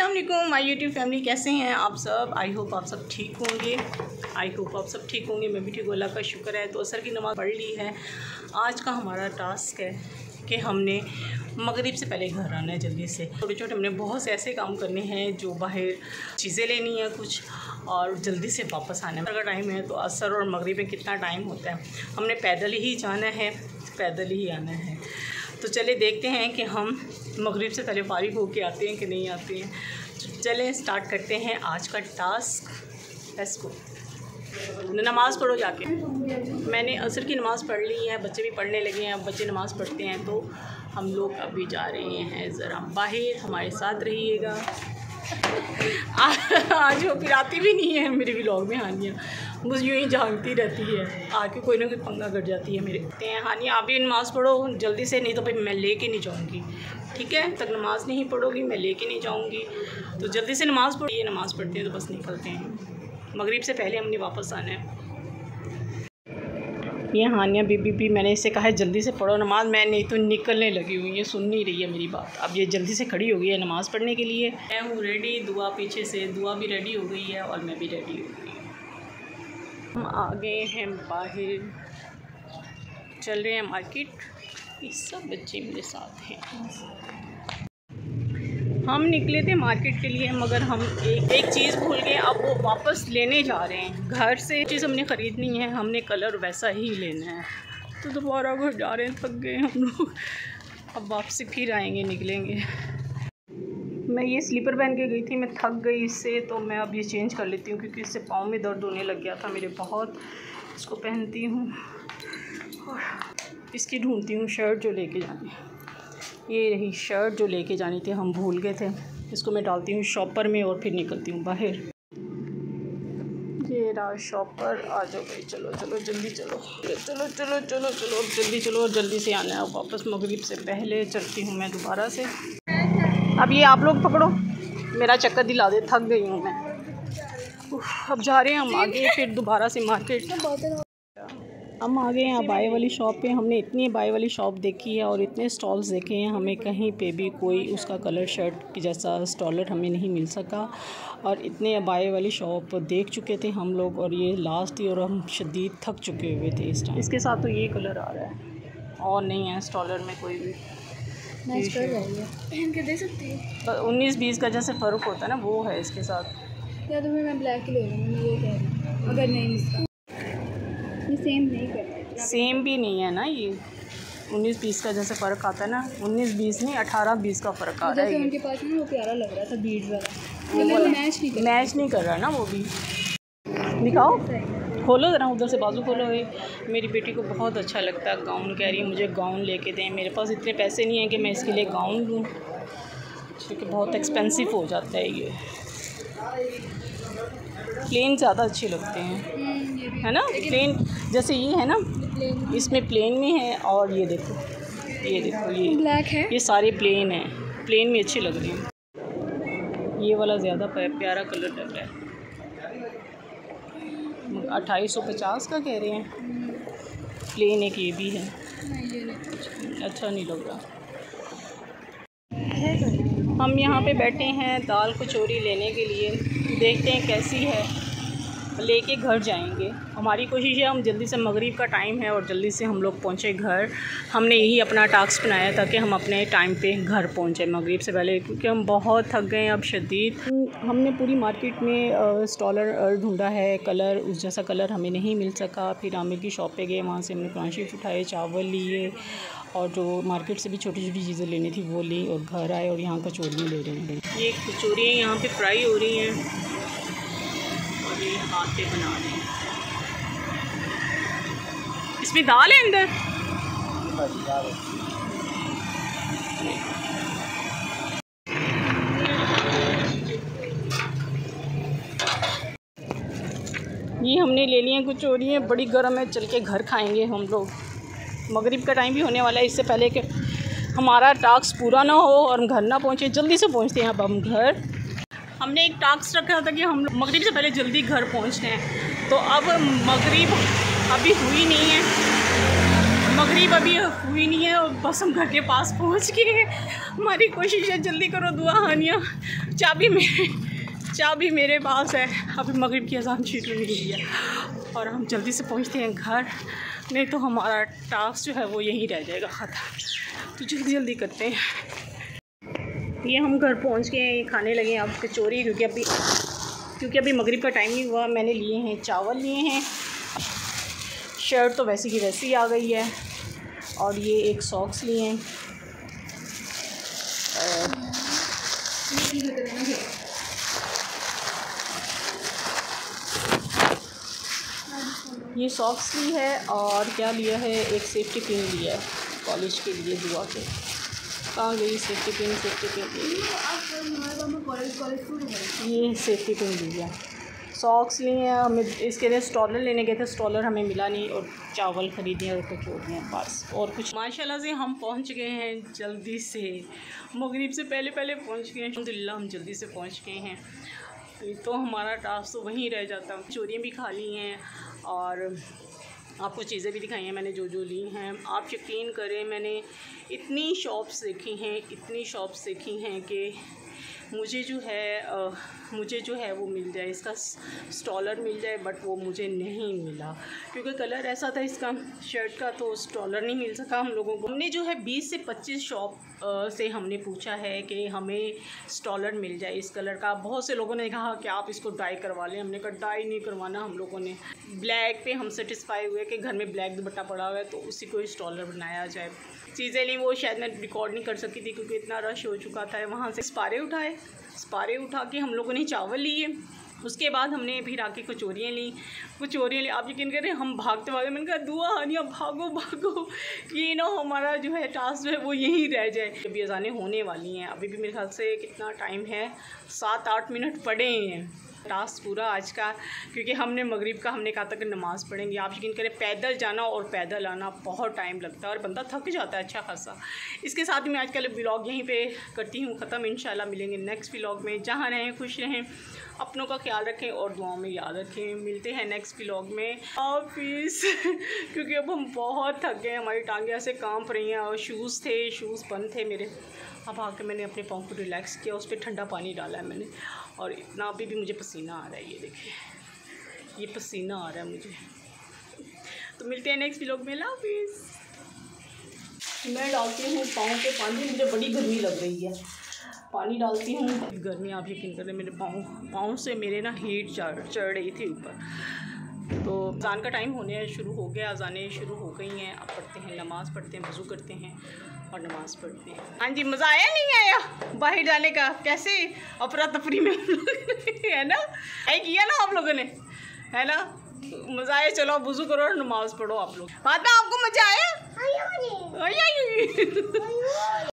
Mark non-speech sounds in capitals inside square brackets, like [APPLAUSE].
Aslam my YouTube family कैसे हैं आप सब? आई होप आप सब ठीक होंगे। आई होप आप सब ठीक होंगे। मैं भी ठीक अल्लाह का शुक्र है। तो असर की नमाज़ पढ़ ली है। आज का हमारा टास्क है कि हमने मगरिब से पहले घर आना है जल्दी से। छोटे छोटे हमने बहुत से ऐसे काम करने हैं जो बाहर चीज़ें लेनी है कुछ और जल्दी से वापस आना है अगर टाइम है तो असर और मगरिब में कितना टाइम होता है। हमने पैदल ही जाना है, पैदल ही आना है। तो चले देखते हैं कि हम मगरिब से पहले फारिग होके आते हैं कि नहीं आते हैं। तो चलें स्टार्ट करते हैं आज का टास्क इसको नमाज़ पढ़ो जाके। मैंने असर की नमाज़ पढ़ ली है, बच्चे भी पढ़ने लगे हैं, अब बच्चे नमाज़ पढ़ते हैं तो हम लोग अभी जा रहे हैं। ज़रा बाहर हमारे साथ रहिएगा। [LAUGHS] आज वो फिर आती भी नहीं है मेरे व्लॉग में हानिया मुझे यूँ ही झांकती रहती है। आके कोई ना कोई पंगा कट जाती है मेरे। कहते हैं हानिया आप भी नमाज़ पढ़ो, जल्दी से, नहीं तो भाई मैं ले नहीं जाऊँगी। ठीक है? तक नमाज़ नहीं पढ़ोगी, मैं ले नहीं जाऊँगी। तो जल्दी से नमाज़ पढ़िए नमाज़ पढ़ते हैं तो बस निकलते हैं। मगरिब से पहले हमने वापस आना है। ये हानिया बीबी भी मैंने इससे कहा है, जल्दी से पढ़ो नमाज़। मैं नहीं तो निकलने लगी हुई है। सुन नहीं रही है मेरी बात। अब ये जल्दी से खड़ी हो गई है नमाज़ पढ़ने के लिए। मैं हूँ रेडी दुआ पीछे से, दुआ भी रेडी हो गई है और मैं भी रेडी हो गई हम आ गए हैं बाहर। चल रहे हैं मार्केट। ये सब बच्चे मेरे साथ हैं। हम निकले थे मार्केट के लिए, मगर हम एक एक चीज़ भूल गए। अब वो वापस लेने जा रहे हैं। घर से चीज़ हमने ख़रीदनी है। हमने कलर वैसा ही लेना है। तो दोबारा घर जा रहे हैं। थक गए हम लोग। अब वापसी फिर आएँगे, निकलेंगे। मैं ये स्लीपर पहन के गई थी, मैं थक गई इससे तो मैं अब ये चेंज कर लेती हूँ क्योंकि इससे पाँव में दर्द होने लग गया था मेरे बहुत। इसको पहनती हूँ और इसकी ढूंढती हूँ शर्ट जो लेके जानी ये रही शर्ट जो लेके जानी थी, हम भूल गए थे। इसको मैं डालती हूँ शॉपर में और फिर निकलती हूँ बाहर। ये रहा शॉपर आ जाओ भाई, चलो चलो, जल्दी चलो। चलो चलो चलो चलो, अब जल्दी चलो और जल्दी से आना है। वापस मगरिब से पहले चलती हूँ मैं दोबारा से। अब ये आप लोग पकड़ो। मेरा चक्कर दिला दे थक गई हूँ मैं। अब जा रहे हैं हम आगे फिर दोबारा से मार्केट। हम आ गए हैं बाई वाली शॉप पे। हमने इतनी बाई वाली शॉप देखी है और इतने स्टॉल्स देखे हैं। हमें कहीं पे भी कोई उसका कलर शर्ट की जैसा स्टॉलर हमें नहीं मिल सका। और इतने बाई वाली शॉप देख चुके थे हम लोग और ये लास्ट थी और हम शदीद थक चुके हुए थे इस टाइम इसके साथ तो ये कलर आ रहा है। और नहीं है स्टॉलर में कोई भी। मैच कर रही है। पहन के दे सकती है? उन्नीस बीस का जैसे फ़र्क होता है ना वो है इसके साथ। या तो मैं ब्लैक ही ले लूँगी ये कह रही हूँ। अगर नहीं इसका ये सेम नहीं करता सेम भी नहीं है ना ये। उन्नीस बीस का जैसे फ़र्क आता है ना उन्नीस बीस नहीं अठारह बीस का फ़र्क आ रहा है उनके पास ना वो प्यारा लग रहा था बीड वाला। मैच नहीं मैच नहीं कर रहा ना वो भी। दिखाओ। खोलो ज़रा उधर से बाजू खोलो। ये मेरी बेटी को बहुत अच्छा लगता है गाउन कह रही है मुझे गाउन लेके दें। मेरे पास इतने पैसे नहीं हैं कि मैं इसके लिए गाउन लूँ। क्योंकि बहुत एक्सपेंसिव हो जाता है ये। प्लेन ज़्यादा अच्छे लगते हैं। है ना? प्लेन जैसे ये है ना इसमें प्लेन में है और ये देखो ये देखो ये। ब्लैक है। ये सारे प्लेन हैं। प्लेन में अच्छे लग रहे हैं। ये वाला ज़्यादा प्यारा कलर लग रहा है। अट्ठाईस सौ पचास का कह रहे हैं। प्लेन एक ये भी है। अच्छा नहीं लग रहा। हम यहाँ पे बैठे हैं दाल कचौरी लेने के लिए। देखते हैं कैसी है। लेके घर जाएँगे। हमारी कोशिश है, हम जल्दी से मगरिब का टाइम है और जल्दी से हम लोग पहुँचे घर। हमने यही अपना टास्क बनाया था कि हम अपने टाइम पे घर पहुँचे मगरिब से पहले, क्योंकि हम बहुत थक गए हैं अब शदीद। हमने पूरी मार्केट में स्टॉलर ढूंढा है कलर उस जैसा कलर हमें नहीं मिल सका। फिर आमिर की शॉप पे गए, वहाँ से हमने प्रांशीफ उठाए, चावल लिए और जो मार्केट से भी छोटी छोटी चीज़ें लेनी थी वो ली और घर आए और यहाँ कचौरियाँ ले रहे हैं। ये कचौरियाँ यहाँ पे फ्राई हो रही हैं। और ये हाथ पे बना रहे हैं। इसमें दाल है अंदर? ये हमने ले लिए कचौरियाँ बड़ी गर्म है, चल के घर खाएँगे हम लोग। मगरिब का टाइम भी होने वाला है, इससे पहले कि हमारा टास्क पूरा ना हो और हम घर ना पहुँचे, जल्दी से पहुँचते हैं अब हम घर। हमने एक टास्क रखा था कि हम मगरिब से पहले जल्दी घर पहुँचते हैं। तो अब मगरिब अभी हुई नहीं है। मगरिब अभी हुई नहीं है और बस हम घर के पास पहुँच गए हमारी कोशिश है, जल्दी करो दुआ, हानिया। चाबी मेरे चाबी मेरे पास है। अभी मगरिब की अजान शुरू नहीं हुई है। और हम जल्दी से पहुँचते हैं घर। नहीं तो हमारा टास्क जो है वो यहीं रह जाएगा। ख़त्म। तो जल्दी जल्दी करते हैं। ये हम घर पहुँच गए हैं, ये खाने लगे हैं अब कचौरी क्योंकि अभी क्योंकि अभी मगरिब का टाइम नहीं हुआ, मैंने लिए हैं, चावल लिए हैं। शर्ट तो वैसी की वैसी आ गई है, और ये एक सॉक्स लिए हैं। ये सॉक्स ली है, और क्या लिया है, एक सेफ्टी पिन लिया है कॉलेज के लिए, दुआ के। कहाँ गई सेफ्टी पिन सेफ्टी पिन ये सेफ्टी पिन लिया सॉक्स लिए हैं हमें इसके लिए स्टॉलर लेने गए थे स्टॉलर हमें मिला नहीं और चावल ख़रीदे और कचौड़ी हैं, बस। और कुछ माशाल्लाह से हम पहुँच गए हैं जल्दी से। मगरिब से पहले पहले पहुँच गए हैं अलहमदिल्ला हम जल्दी से पहुँच गए हैं। तो हमारा टास्क तो वहीं रह जाता। चोरियाँ भी खा ली हैं और आपको चीज़ें भी दिखाई हैं, मैंने जो जो ली हैं। आप यकीन करें, मैंने इतनी शॉप्स देखी हैं, इतनी शॉप्स देखी हैं कि मुझे जो है आ, मुझे जो है वो मिल जाए इसका स्टॉलर मिल जाए बट वो मुझे नहीं मिला। क्योंकि कलर ऐसा था इसका शर्ट का तो स्टॉलर नहीं मिल सका हम लोगों को। हमने जो है 20 से 25 शॉप से हमने पूछा है कि हमें स्टॉलर मिल जाए इस कलर का। बहुत से लोगों ने कहा कि आप इसको डाई करवा लें। हमने कहा डाई नहीं करवाना हम लोगों ने। ब्लैक पे हम सेटिस्फाई हुए कि घर में ब्लैक दुपट्टा पड़ा हुआ है तो उसी को स्टॉलर बनाया जाए। चीज़ें ली वो शायद मैं रिकॉर्ड नहीं कर सकी थी क्योंकि इतना रश हो चुका था वहाँ से पारे उठाए। स्पारे उठा के हम लोगों ने चावल लिए। उसके बाद हमने फिर आके कचौरियाँ ली। कचौरियाँ ली। आप यकीन करें हम भागते भागते मैंने कहा, दुआ, हानिया, भागो भागो। ये ना हमारा जो है टास्क जो है वो यहीं रह जाए। अभी अजाने होने वाली हैं। अभी भी मेरे ख्याल से कितना टाइम है? सात आठ मिनट पड़े हैं। टास्क पूरा आज का, क्योंकि हमने मगरिब का, हमने कहा था कि नमाज़ पढ़ेंगे। आप यकीन करें, पैदल जाना और पैदल आना बहुत टाइम लगता है और बंदा थक जाता है अच्छा खासा। इसके साथ मैं आज कल ब्लॉग यहीं पे करती हूँ ख़त्म। इन मिलेंगे नेक्स्ट ब्लॉग में। जहाँ रहें, खुश रहें, अपनों का ख्याल रखें और दुआओं में याद रखें। मिलते हैं नेक्स्ट ब्लॉग में। ऑफ़िस, [LAUGHS] क्योंकि अब हम बहुत थक गए हमारी टांगें ऐसे काँप रही हैं और शूज़ थे, शूज़ बंद थे मेरे। अब आके मैंने अपने पाँव को रिलैक्स किया, उस पर ठंडा पानी डाला है मैंने। और इतना अभी भी मुझे पसीना आ रहा है ये देखिए। ये पसीना आ रहा है मुझे। तो मिलते हैं नेक्स्ट व्लॉग में हाफिज़ मैं डालती हूँ पाँव के पानी मुझे बड़ी गर्मी लग रही है। पानी डालती हूँ। गर्मी आप यकीन कर करें मेरे पाँव पाँव से मेरे ना हीट चढ़ चढ़ रही थी ऊपर। तो अजान का टाइम होने शुरू हो गया अजानें शुरू हो गई हैं। अब पढ़ते हैं नमाज़ पढ़ते हैं वज़ू करते हैं। और नमाज़ पढ़ते हैं। हाँ जी मज़ा आया नहीं आया? बाहर जाने का? कैसे? अपरा तफरी में है ना? यही किया ना आप लोगों ने? है ना? मज़ा आया चलो वज़ू करो और नमाज़ पढ़ो आप लोग। बात आपको मज़ा आया?